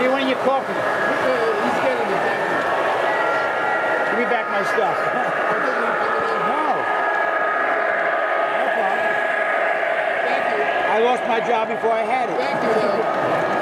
do you want in your coffee? He's getting it back. Give me back my stuff. I lost my job before I had it.